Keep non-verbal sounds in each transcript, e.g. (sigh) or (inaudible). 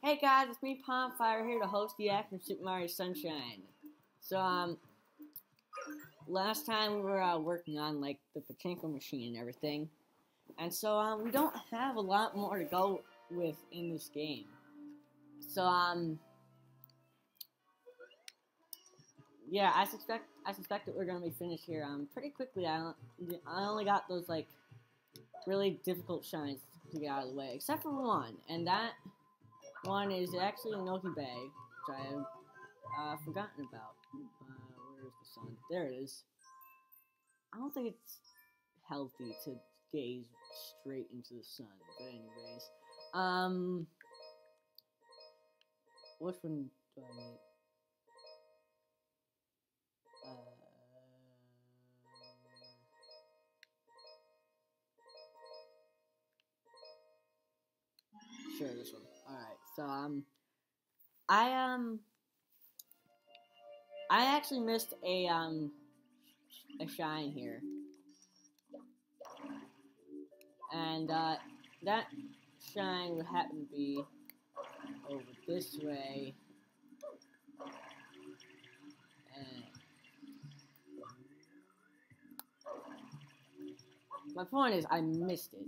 Hey guys, it's me, Palmfire, here to host the action of Super Mario Sunshine. So, um, last time we were uh, working on, like, the pachinko machine and everything. And so, um, we don't have a lot more to go with in this game. So, um, yeah, I suspect, I suspect that we're gonna be finished here, um, pretty quickly. I, I only got those, like, really difficult shines to get out of the way, except for one, and that one is actually Noki Bay, which I have uh, forgotten about. Uh, where's the sun? There it is. I don't think it's healthy to gaze straight into the sun, but anyways. Um, which one do I need? Um, sure, this one. So, um, I, um, I actually missed a, um, a shine here. And, uh, that shine would happen to be over this way. My point is, I missed it.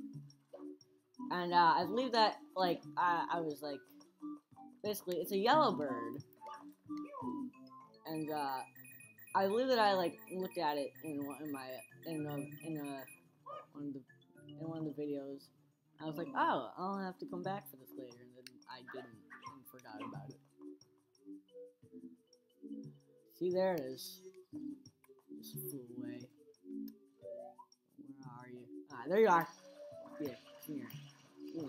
And uh, I believe that, like, I, I was like, basically, it's a yellow bird. And uh, I believe that I like looked at it in one in my in a, in a one of the in one of the videos. I was like, oh, I'll have to come back for this later, and then I didn't and forgot about it. See, there it is. Just flew away. Where are you? Ah, there you are. Yeah, come here. Yeah.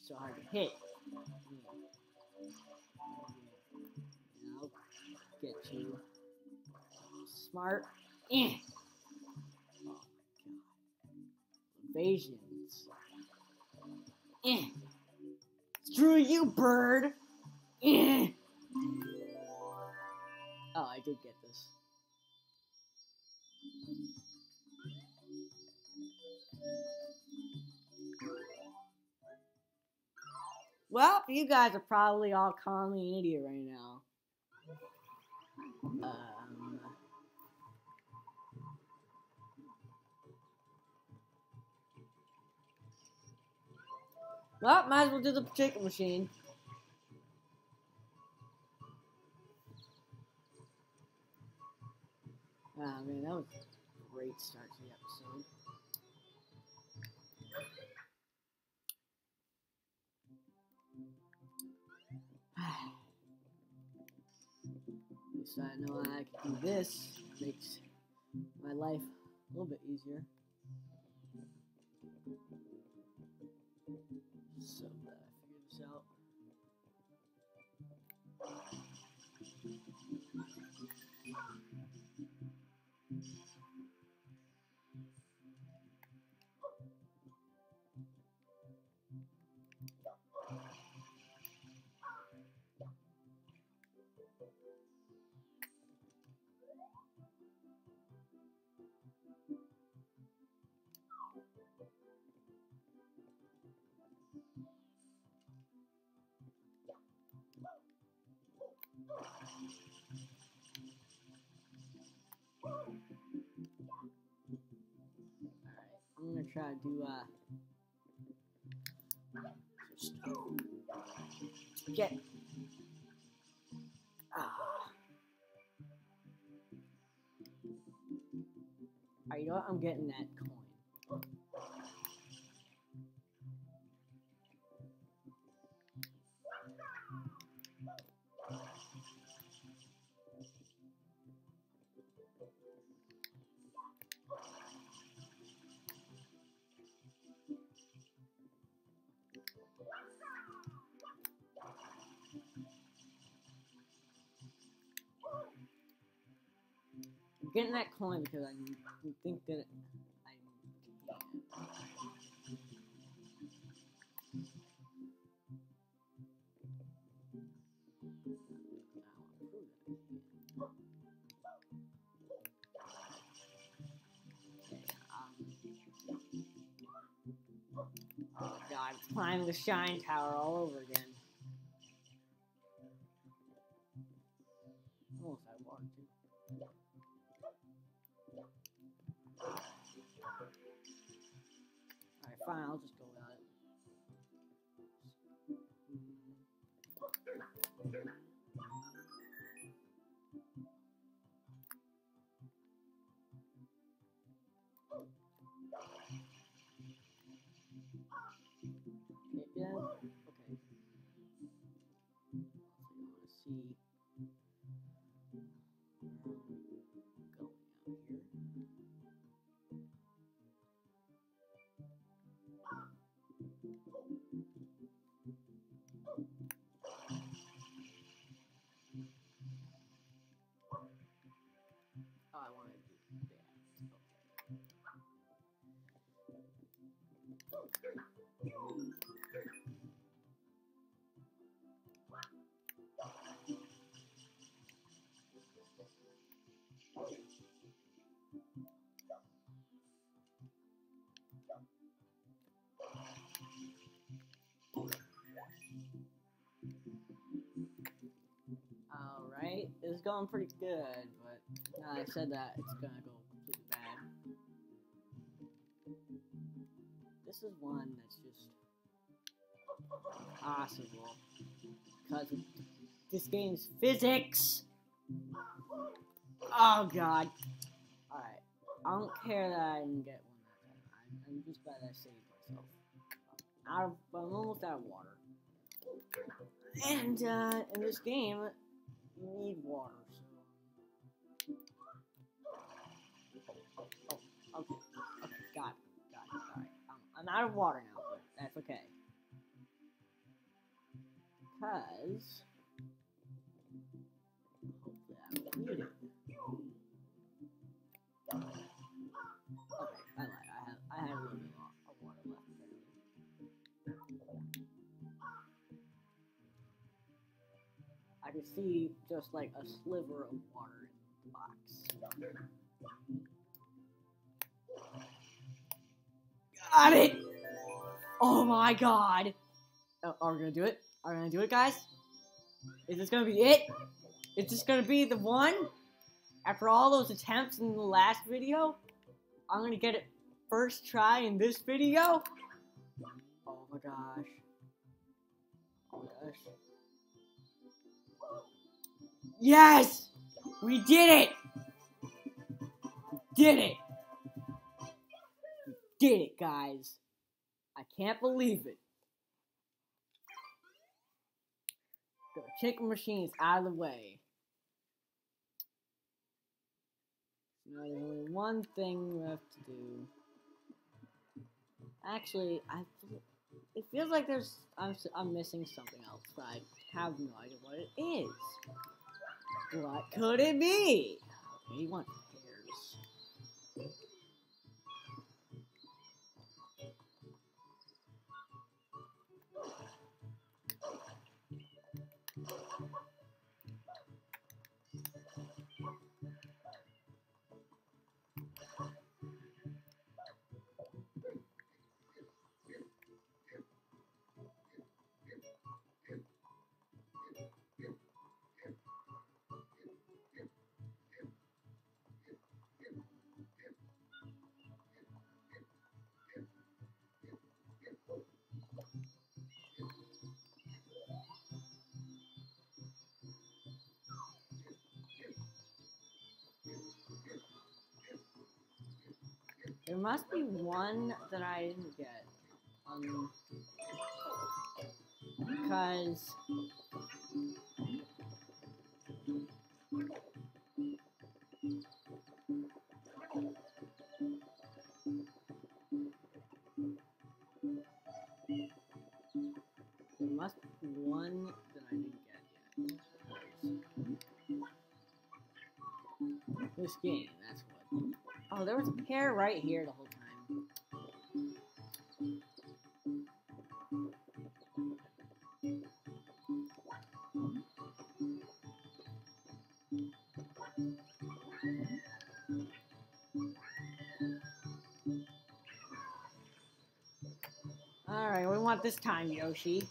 So hard to hit. Smart. Eh. My Eh. Screw you, bird. Eh. Oh, I did get this. Well, you guys are probably all calling me an idiot right now. Um, well, might as well do the pachinko machine. Ah, man, that was a great start to the episode. At least I know I can do this. Makes my life a little bit easier. So try to uh, get, ah. Alright, you know what? I'm getting that getting that coin because I think that I Oh god, climbing the shine tower all over again. Fine, It's going pretty good, but now I said that, it's gonna go completely bad. This is one that's just possible because this game's physics. Oh god. Alright, I don't care that I didn't get one that time. I'm, I'm just glad I saved myself. Of, I'm almost out of water. And uh, in this game, you need water. So. Oh, oh, okay, okay, got it, got it. Right, um, I'm out of water now, but that's okay. Cause hopefully I need it. Okay, I lied. I have I have a little bit of water left. I can see just like a sliver of water in the box. Got it! Oh my god! Oh, are we gonna do it? Are we gonna do it, guys? Is this gonna be it? Is this gonna be the one? After all those attempts in the last video? I'm gonna get it first try in this video? Oh my gosh. Oh my gosh. Yes! We did it! Did it! Did it, guys. I can't believe it. The pachinko machine's out of the way. Now there's only one thing left to do. Actually, I it feels like there's I'm I'm missing something else, but I have no idea what it is. What could it be? Okay, you want There must be one that I didn't get. Um, because right here the whole time. Alright, we want this time, Yoshi.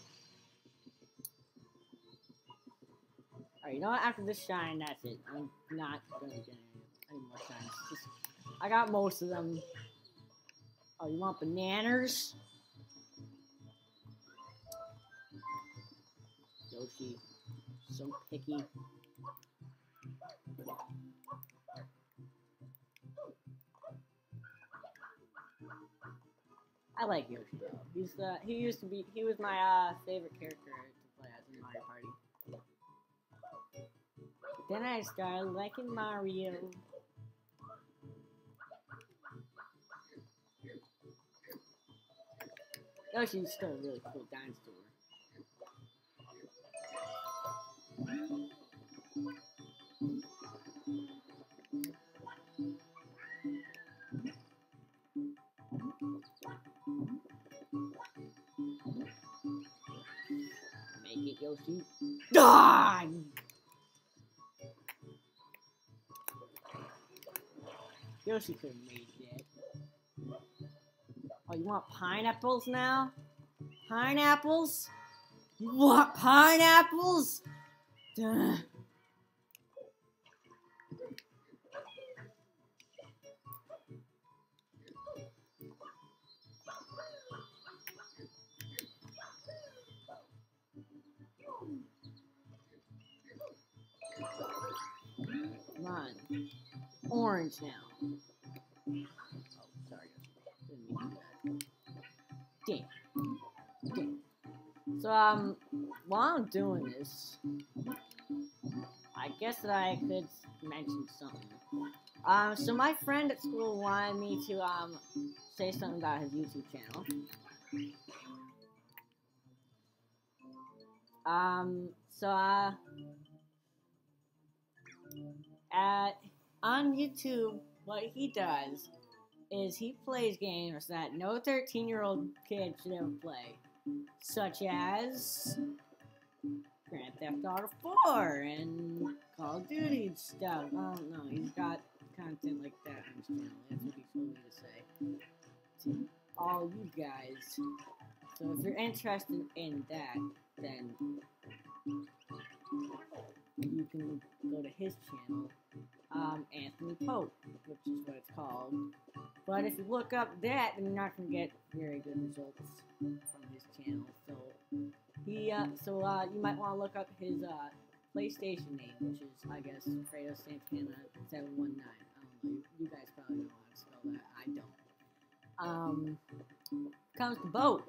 Alright, you know what? After this shine, that's it. I'm not gonna get any, more shines. Just, I got most of them Oh, you want bananas? Yoshi, so picky. I like Yoshi though. He's the he used to be he was my uh, favorite character to play as in Mario Party. But then I started liking Mario. Yoshi's still a really cool dinosaur. Make it, Yoshi. Die! Yoshi could have made it. Oh, you want pineapples now? Pineapples? You want pineapples? Duh. Doing this, I guess that I could mention something. Um, so my friend at school wanted me to, um, say something about his YouTube channel. Um, so, uh, at, on YouTube, what he does is he plays games that no 13 year old kid should ever play, such as Grand Theft Auto 4 and Call of Duty and stuff. I don't know, he's got content like that on his channel. That's what he told me to say to all you guys. So if you're interested in that, then you can go to his channel, um, Anthony Pope, which is what it's called. But if you look up that, then you're not gonna get very good results from his channel. So he, uh, so uh, you might want to look up his uh, PlayStation name, which is I guess Fredo Santana seven one nine. I don't know. You, you guys probably know how to spell that. I don't. Um, comes to boat.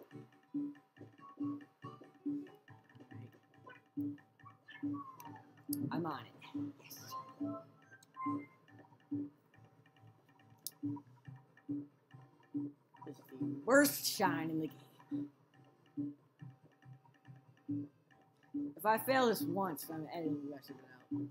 I'm on it. Yes. This is the worst shine in the game. If I fail this once, I'm editing the rest of it out.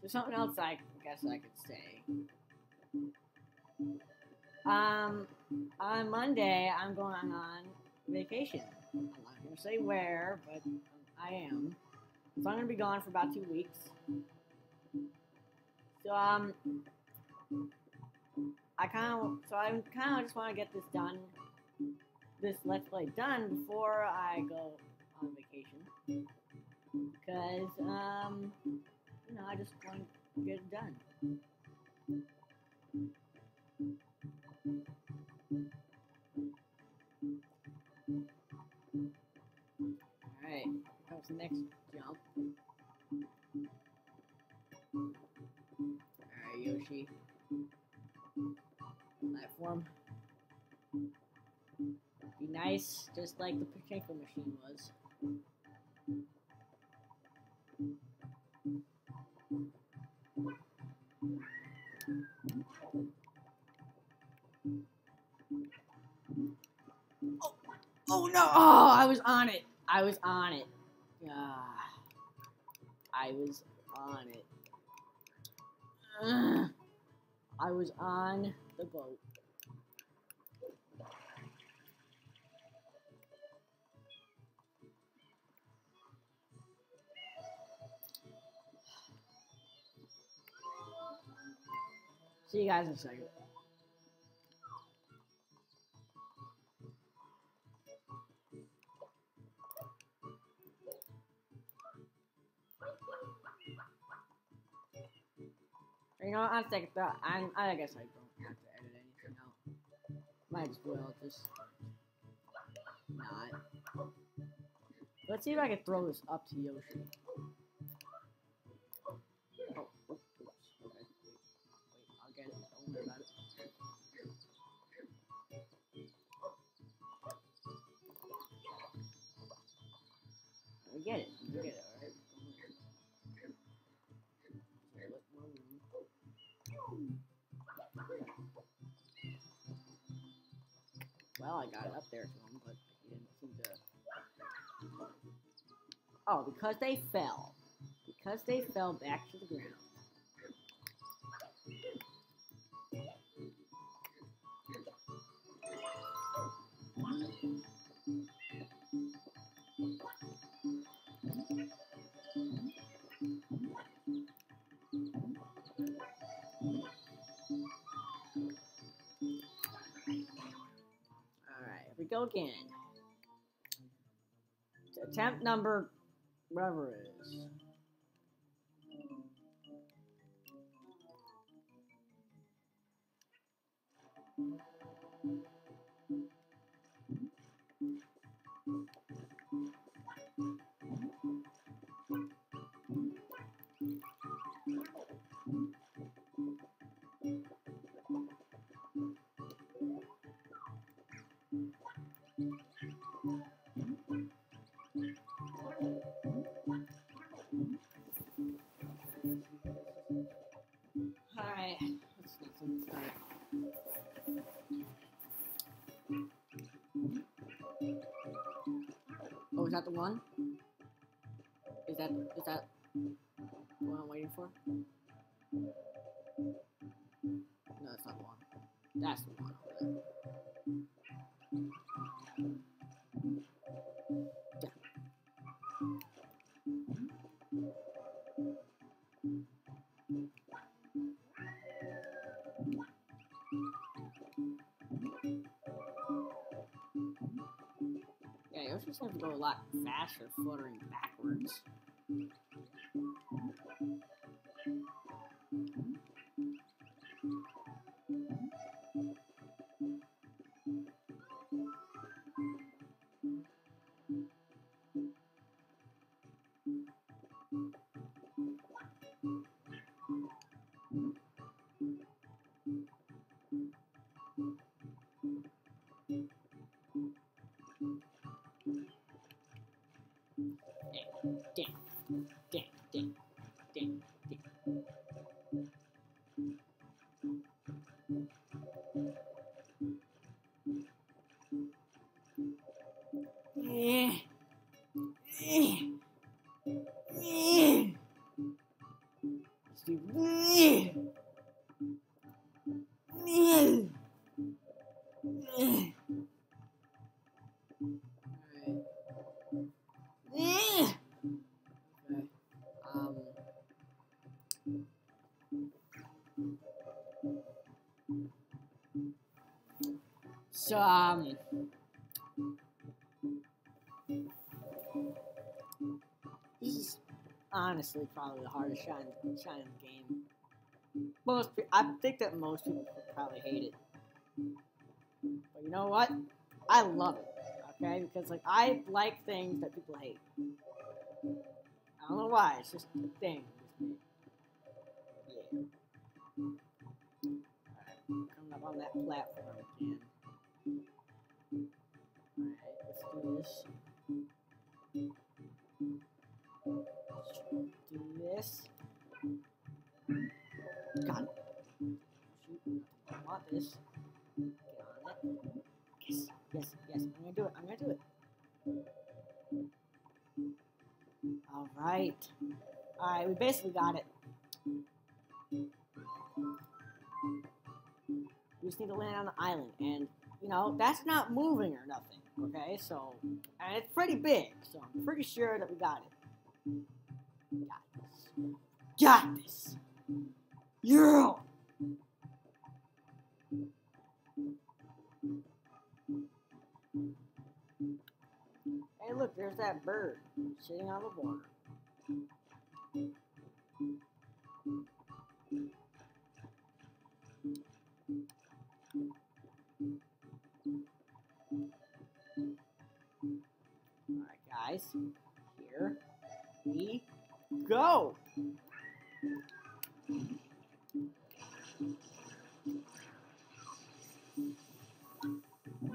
There's something else I guess I could say. Um, on Monday, I'm going on vacation. I'm not going to say where, but I am. So I'm going to be gone for about two weeks. So, um, I kind of, so I kind of just want to get this done, this Let's Play done before I go on vacation. Because, um, you know, I just want to get it done. Alright, comes the next Just like the Pachinko machine was. Oh no! Oh, I was on it. I was on it. Ah, I was on it. I was on the boat. See you guys in a second. You know, I think that. I'm, I guess I don't have to edit anything out. Might as well just not. Let's see if I can throw this up to Yoshi. Well, I got it up there to him, but he didn't seem to. Oh, because they fell. Because they fell back to the ground. We go again. Attempt number whatever it is. That the one? Is that is that what I'm waiting for? No, that's not the one. That's the one over there. Yeah, just have to go a lot faster fluttering backwards. So um. This is honestly probably the hardest shot in, shot in the game. Most, I think that most people probably hate it. But you know what? I love it. Okay, because like I like things that people hate. I don't know why. It's just a thing. Basically got it. We just need to land on the island, and you know that's not moving or nothing. Okay, so and it's pretty big, so I'm pretty sure that we got it. Got this. Got this. Yeah. Hey, look, there's that bird sitting on the water. guys. Here we go.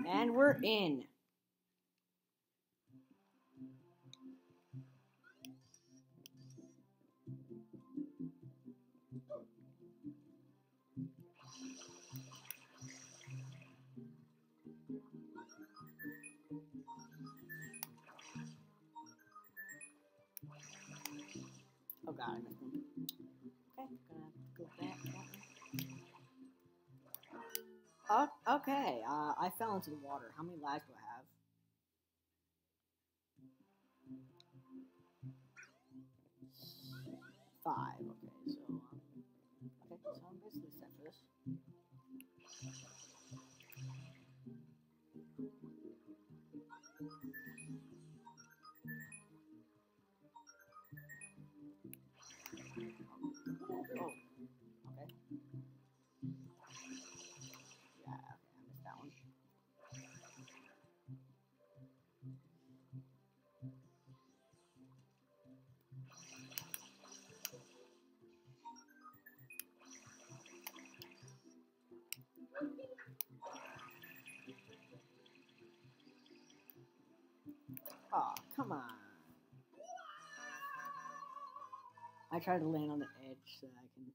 And we're in. Okay, gonna go back. okay, uh, I fell into the water. How many lives do I have? Five. Okay, so come on. I try to land on the edge so I can.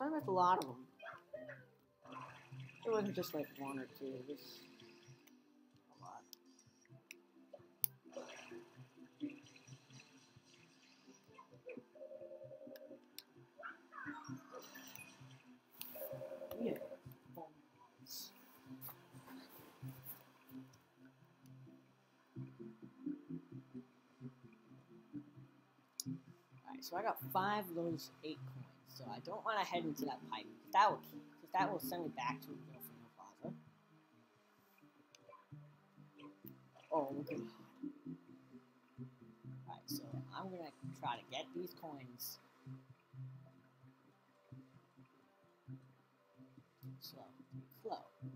I swam with a lot of them. It wasn't just like one or two. It was a lot. Yeah. Alright, so I got five of those eight. So I don't want to head into that pipe. That will because that will send me back to the Girlfriend Plaza. Oh god. Alright, so I'm gonna try to get these coins. Slow. Slow.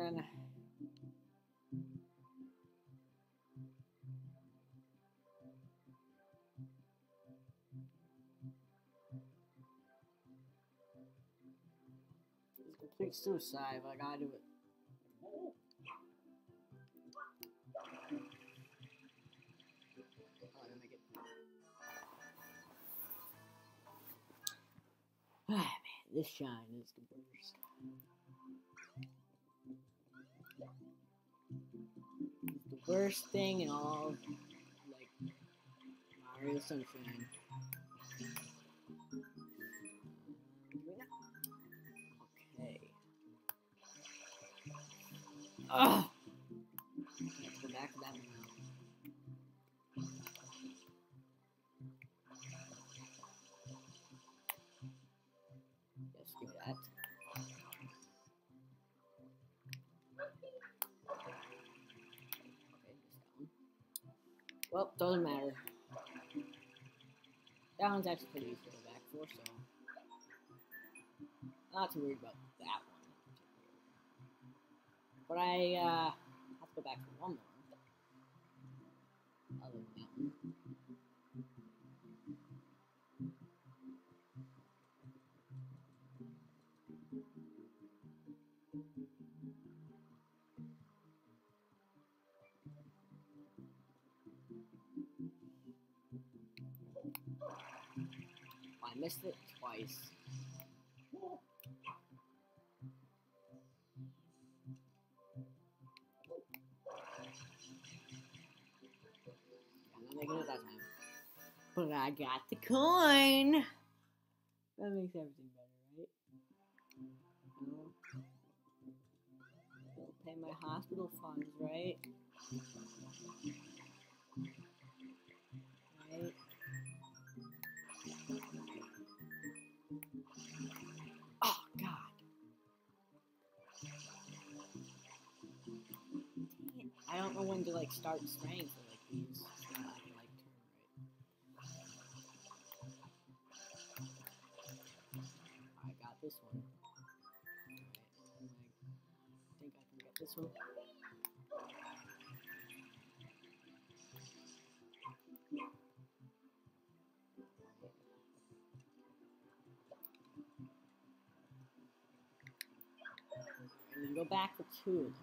Then it's complete suicide, but I gotta do it. (sighs) Ah, man, this shine is the worst. Worst thing in all, like, Mario Sunshine. Okay. Ugh! Well, doesn't matter. That one's actually pretty easy to go back for, so not too worried about that one in particular. But I uh, have to go back for one more. Other than that one. Missed it twice. I'm not making it that time. But I got the coin! That makes everything better, right? It'll pay my hospital funds? Right? Know when to, like, start spraying for, like, these. Right. I got this one. I think I can get this one. Go back for two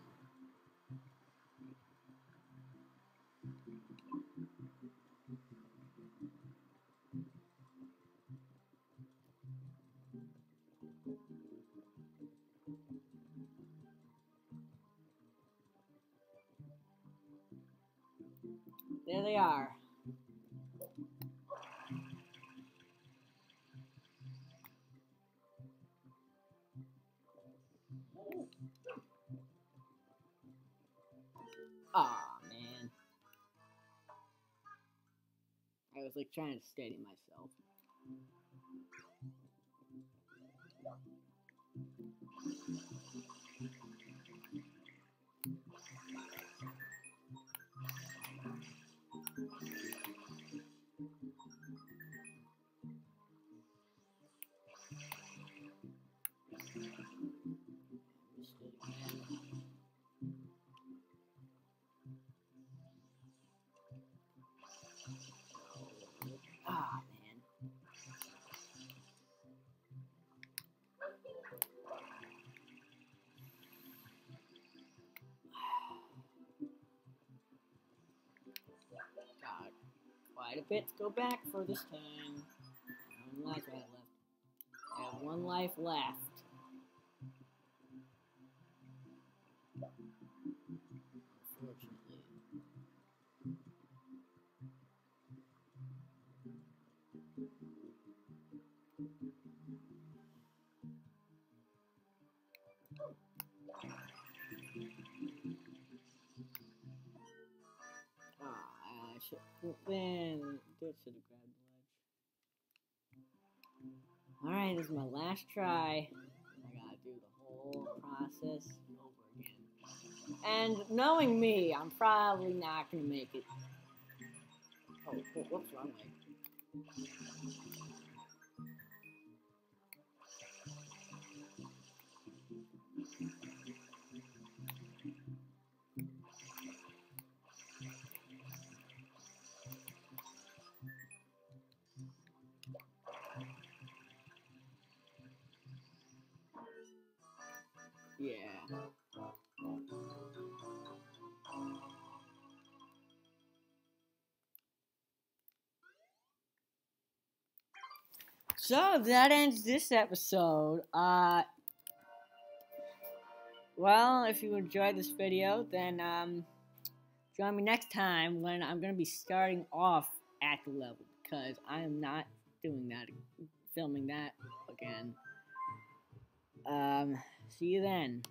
There they are. Aw, man. I was like trying to steady myself. Quite a bit to go back for this time. One life I have left. I have one life left. Should have grabbed the ledge. Alright, this is my last try. I gotta do the whole process over again. And knowing me, I'm probably not gonna make it. Oh, wh- whoops, wrong way. Yeah. So that ends this episode. Uh, well, if you enjoyed this video, then um, join me next time when I'm gonna be starting off at the level because I am not doing that, filming that again. Um, see you then.